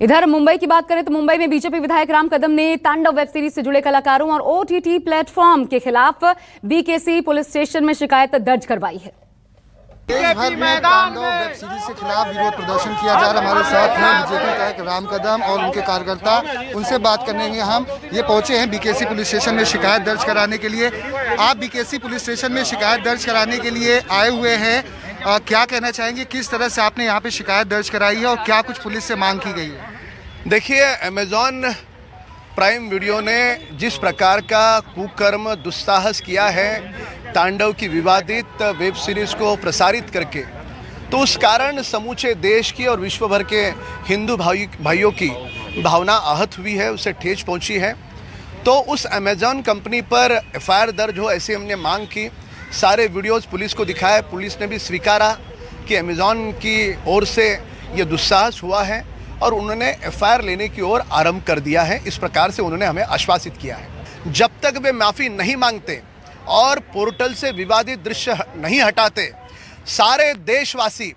इधर मुंबई की बात करें तो मुंबई में बीजेपी विधायक राम कदम ने तांडव वेब सीरीज़ से जुड़े कलाकारों और ओटीटी प्लेटफॉर्म के खिलाफ बीकेसी पुलिस स्टेशन में शिकायत दर्ज करवाई है। देश भर में तांडव वेब सीरीज़ के खिलाफ विरोध प्रदर्शन किया जा रहा है। हमारे साथ हैं बीजेपी विधायक राम कदम और उनके कार्यकर्ता। उनसे बात करने के हम ये पहुँचे हैं बीकेसी पुलिस स्टेशन में शिकायत दर्ज कराने के लिए। आप बीकेसी पुलिस स्टेशन में शिकायत दर्ज कराने के लिए आए हुए हैं। आ, क्या कहना चाहेंगे? किस तरह से आपने यहाँ पे शिकायत दर्ज कराई है और क्या कुछ पुलिस से मांग की गई है? देखिए अमेजॉन प्राइम वीडियो ने जिस प्रकार का कुकर्म दुस्साहस किया है तांडव की विवादित वेब सीरीज़ को प्रसारित करके तो उस कारण समूचे देश की और विश्व भर के हिंदू भाई भाइयों की भावना आहत हुई है उसे ठेस पहुँची है। तो उस अमेजॉन कंपनी पर एफआईआर दर्ज हो ऐसी हमने मांग की। सारे वीडियोस पुलिस को दिखाए। पुलिस ने भी स्वीकारा कि अमेजॉन की ओर से ये दुस्साहस हुआ है और उन्होंने एफआईआर लेने की ओर आरंभ कर दिया है। इस प्रकार से उन्होंने हमें आश्वासित किया है। जब तक वे माफ़ी नहीं मांगते और पोर्टल से विवादित दृश्य नहीं हटाते, सारे देशवासी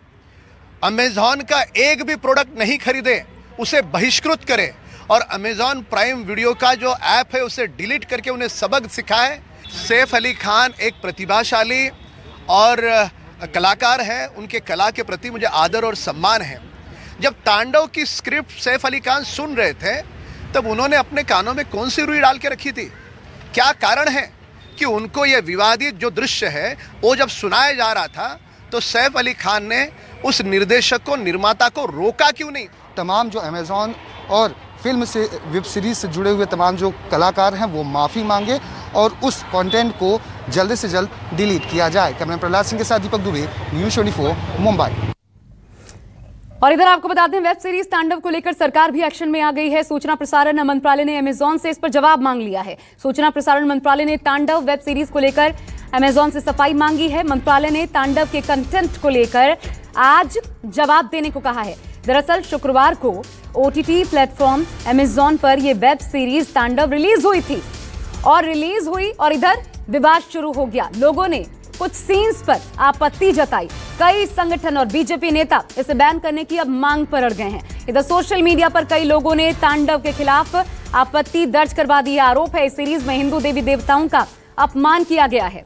अमेजॉन का एक भी प्रोडक्ट नहीं खरीदे, उसे बहिष्कृत करें और अमेजॉन प्राइम वीडियो का जो ऐप है, उसे डिलीट करके उन्हें सबक सिखाए। सैफ अली खान एक प्रतिभाशाली और कलाकार है। उनके कला के प्रति मुझे आदर और सम्मान है। जब तांडव की स्क्रिप्ट सैफ अली खान सुन रहे थे, तब उन्होंने अपने कानों में कौन सी रुई डाल के रखी थी? क्या कारण है कि उनको यह विवादित जो दृश्य है, वो जब सुनाया जा रहा था तो सैफ अली खान ने उस निर्देशक को, निर्माता को रोका क्यों नहीं? तमाम जो अमेजोन और फ़िल्म से वेब सीरीज़ से जुड़े हुए तमाम जो कलाकार हैं, वो माफ़ी मांगे और उस कंटेंट को जल्द से जल्द डिलीट किया जाए। कैमरा प्रहलाद सिंह के साथ दीपक दुबे न्यूज़ ट्वेंटी मुंबई। और इधर आपको बता दें वेब सीरीज़ तांडव को लेकर सरकार भी एक्शन में आ गई है। सूचना प्रसारण मंत्रालय ने अमेजोन से इस पर जवाब मांग लिया है। सूचना प्रसारण मंत्रालय ने तांडव वेब सीरीज़ को लेकर अमेजोन से सफ़ाई मांगी है। मंत्रालय ने तांडव के कंटेंट को लेकर आज जवाब देने को कहा है। दरअसल, शुक्रवार को ओटीटी प्लेटफॉर्म अमेजोन पर यह वेब सीरीज़ तांडव रिलीज़ हुई थी। और रिलीज़ हुई और इधर विवाद शुरू हो गया। लोगों ने कुछ सीन्स पर आपत्ति जताई। कई संगठन और बीजेपी नेता इसे बैन करने की अब मांग पर अड़ गए हैं। इधर सोशल मीडिया पर कई लोगों ने तांडव के खिलाफ आपत्ति दर्ज करवा दी आरोप है। इस सीरीज़ में हिंदू देवी देवताओं का अपमान किया गया है।